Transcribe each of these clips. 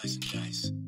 Slice and dice.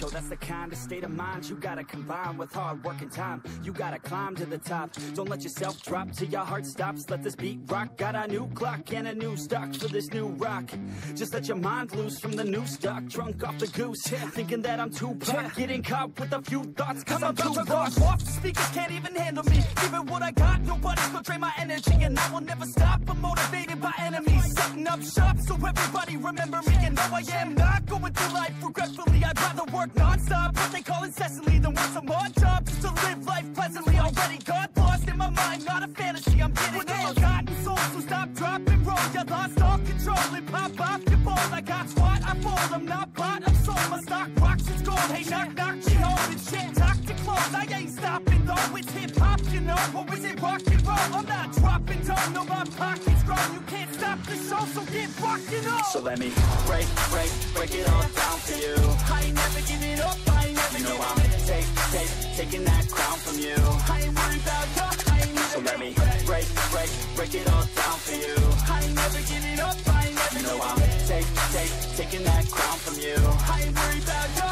Show that's the kind of state of mind you gotta combine with hard work and time. You gotta climb to the top. Don't let yourself drop till your heart stops. Let this beat rock. Got a new clock and a new stock for this new rock. Just let your mind loose from the new stock. Drunk off the goose, thinking that I'm too pop. Getting caught with a few thoughts, cause I'm, too lost. Off, speakers can't even handle me. Giving what I got, nobody's gonna drain my energy. And I will never stop. I'm motivated by enemies. Setting up shop so everybody remember me. And now I am not going through life regretfully, I'd rather work non-stop. What they call incessantly than work some odd job. Just to live life pleasantly. Already got lost in my mind, not a fantasy. I'm getting With all cotton soul, so stop, drop, and roll. You lost all control and pop off your ball. I got squat, I fold. I'm not bought, I'm sold. My stock rocks, it's gold. Hey, knock, knock, she home and shit. Talk to close. I ain't stopping though. It's hip hop, you know. Or is it rock and roll? I'm not dropping down. No, my pocket's grown. You can't stop the show, so get rocking on. So let me break, break, break it all down for you. I ain't never giving up. I ain't never You know I'm up. take, take, taking that crown from you. I ain't worried about you. I ain't never So let me break, break, break it all down for you. I ain't never giving up. I ain't never You know I'm take, take, taking that crown from you. I ain't worried about you.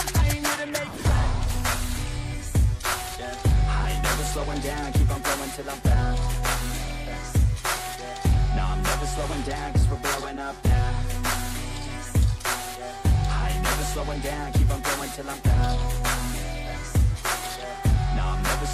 slowing down, keep on going till I'm found Now I'm never slowing down, cause we're blowing up now. I ain't never slowing down, keep on going till I'm found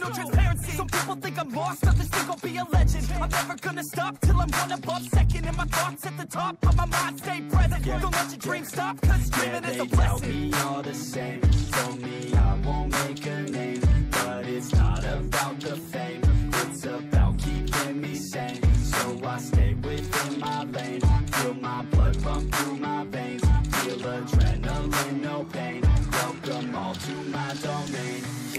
no transparency. Some people think I'm lost, others think I'll be a legend. I'm never gonna stop till I'm one above second And my thoughts at the top, but my mind. Stay present Don't let your dreams stop, cause dreaming is a blessing. me all the same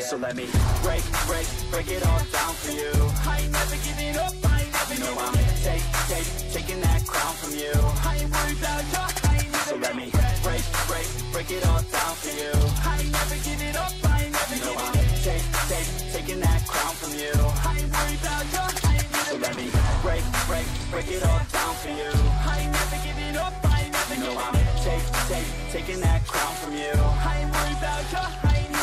So let me break, break, break it all down for you I ain't never giving up, I ain't never You know I'm take, take, taking that crown from you I ain't worried about you, I ain't never So let me break, break, break it all down for you I ain't never giving up, I ain't never You know I'm up take, take, taking that crown from you I ain't worried about you, I ain't So let me break, break, break it all down for you I ain't never giving up, I ain't never You know I'm up take, take, taking that crown from you I ain't worried about you, I ain't never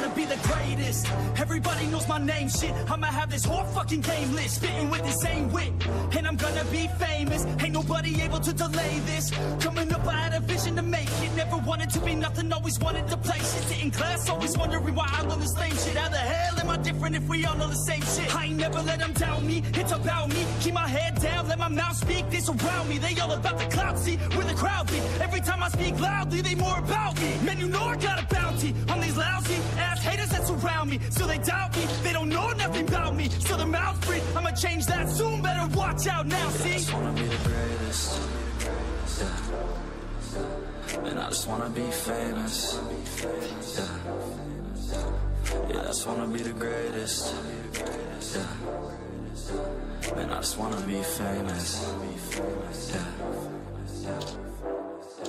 wanna be the greatest. Everybody knows my name, shit. I'ma have this whole fucking game list, spitting with the same wit. And I'm gonna be famous. Ain't nobody able to delay this. Coming up, I had a vision to make it. Never wanted to be nothing, always wanted to play shit. Sit in class, always wondering why I learn the same shit. How the hell am I different if we all know the same shit? I ain't never let them doubt me, it's about me. Keep my head down, let my mouth speak. They surround me, they all about the clout, see, where the crowd be. Every time I speak loudly, they more about me. Man, you know I got surround me. Still they doubt me, they don't know nothing about me. Still their mouths free, I'ma change that soon. Better watch out now, see? I just wanna be the greatest. Yeah. And I just wanna be famous. Yeah. Yeah, I just wanna be the greatest. Yeah. And I just wanna be famous. Yeah.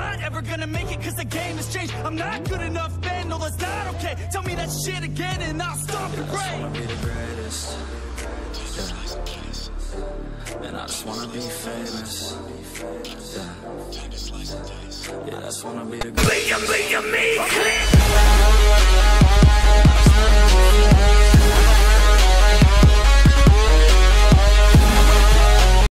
not ever gonna make it cause the game has changed. I'm not good enough man, no that's not okay. Tell me that shit again and I'll stop and pray I just wanna be the greatest. Yeah. And I just wanna be famous. Yeah, yeah I just wanna be the greatest. Be a, be a, me, click